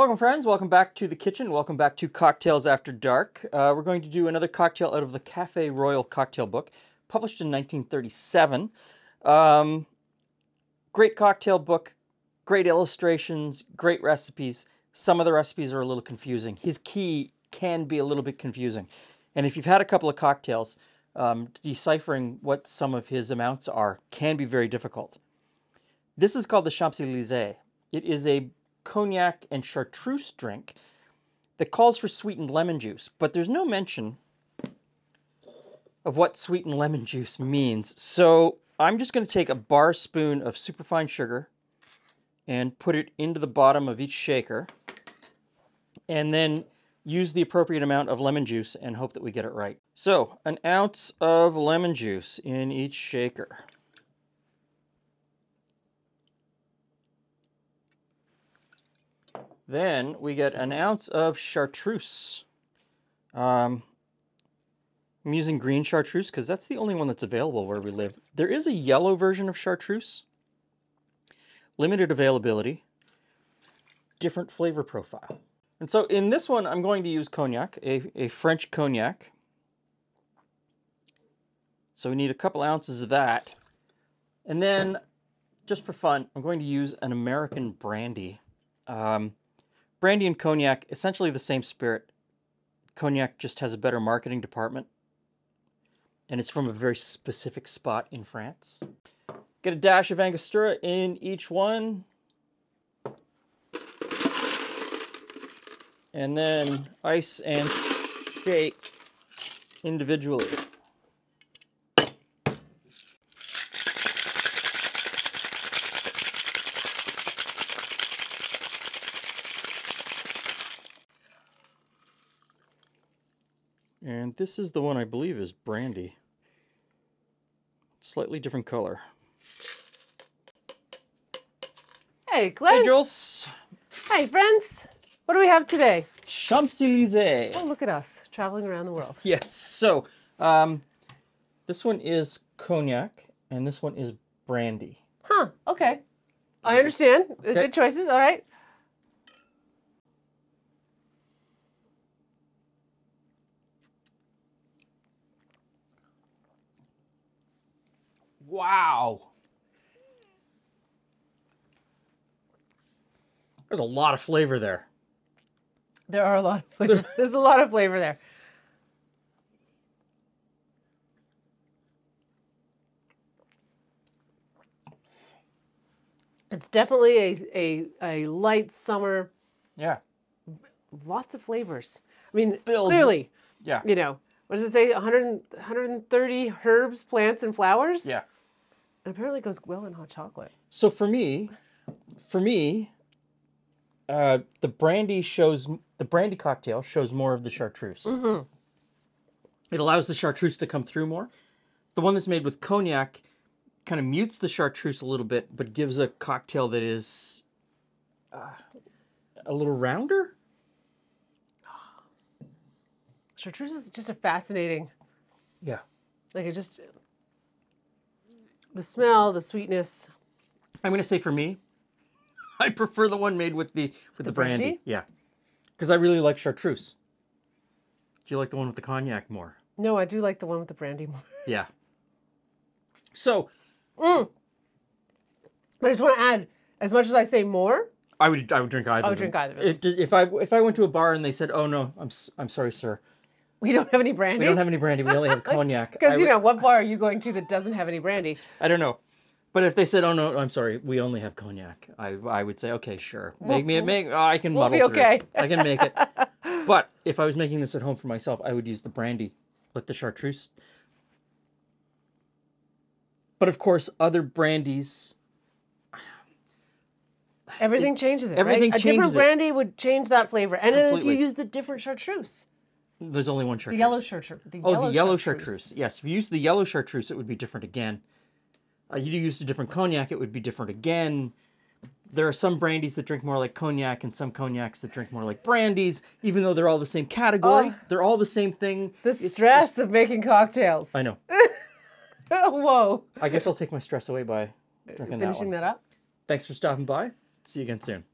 Welcome, friends. Welcome back to the kitchen. Welcome back to Cocktails After Dark. Uh, we're going to do another cocktail out of the Cafe Royal cocktail book, published in 1937. Um, great cocktail book, great illustrations, great recipes. Some of the recipes are a little confusing. His key can be a little bit confusing. And if you've had a couple of cocktails, um, deciphering what some of his amounts are can be very difficult. This is called the Champs-Élysées. It is a cognac and chartreuse drink that calls for sweetened lemon juice, but there's no mention of what sweetened lemon juice means. So I'm just going to take a bar spoon of superfine sugar and put it into the bottom of each shaker and then use the appropriate amount of lemon juice and hope that we get it right. So an ounce of lemon juice in each shaker. Then we get an ounce of chartreuse. Um, I'm using green chartreuse because that's the only one that's available where we live. There is a yellow version of chartreuse. Limited availability. Different flavor profile. And so in this one, I'm going to use cognac, a, a French cognac. So we need a couple ounces of that. And then, just for fun, I'm going to use an American brandy. Um, brandy and cognac, essentially the same spirit. Cognac just has a better marketing department. And it's from a very specific spot in France. Get a dash of Angostura in each one. And then ice and shake individually. And this is the one I believe is brandy. Slightly different color. Hey, Glen. Hey, Jules. Hi, friends. What do we have today? Champs-Élysées. Oh, look at us traveling around the world. Yes. So, um, this one is cognac, and this one is brandy. Huh. Okay. I understand. Okay. Good choices. All right. Wow. There's a lot of flavor there. There are a lot of flavor. There's a lot of flavor there. It's definitely a, a, a light summer, Yeah. lots of flavors. I mean, Bills- clearly, Yeah. you know, what does it say? 100, 130 herbs, plants, and flowers? Yeah. And apparently goes well in hot chocolate. So for me, for me, uh, the brandy shows the brandy cocktail shows more of the chartreuse. It allows the chartreuse to come through more. The one that's made with cognac kind of mutes the chartreuse a little bit, but gives a cocktail that is uh, a little rounder. Chartreuse is just a fascinating, Yeah. like it just, the smell, the sweetness. I'm gonna say for me, I prefer the one made with the with the, brandy. brandy? Yeah, because I really like chartreuse. Do you like the one with the cognac more? No, I do like the one with the brandy more. Yeah. So mm. But I just want to add, as much as I say more, I would I would drink either. I would drink either of. It, if I if I went to a bar and they said, "Oh no, I'm I'm sorry, sir, we don't have any brandy. we don't have any brandy. We only have cognac." Because, you know, what bar are you going to that doesn't have any brandy? I don't know. But if they said, "Oh no, I'm sorry, we only have cognac," I I would say, "Okay, sure, make me a make oh, I can we'll muddle through. okay." I can make it." but if I was making this at home for myself, I would use the brandy, with the chartreuse. But of course, other brandies. Everything changes it. everything right? A changes different it. brandy would change that flavor. And then if you use the different chartreuse, There's only one chartreuse. the yellow chartreuse. The Oh, the yellow chartreuse. Yes, if you use the yellow chartreuse, it would be different again. Uh, you use a different cognac, it would be different again. There are some brandies that drink more like cognac and some cognacs that drink more like brandies, even though they're all the same category. Oh. they're all the same thing. The It's stress just- of making cocktails. I know. Whoa. I guess I'll take my stress away by drinking that Finishing one. that up. Thanks for stopping by. See you again soon.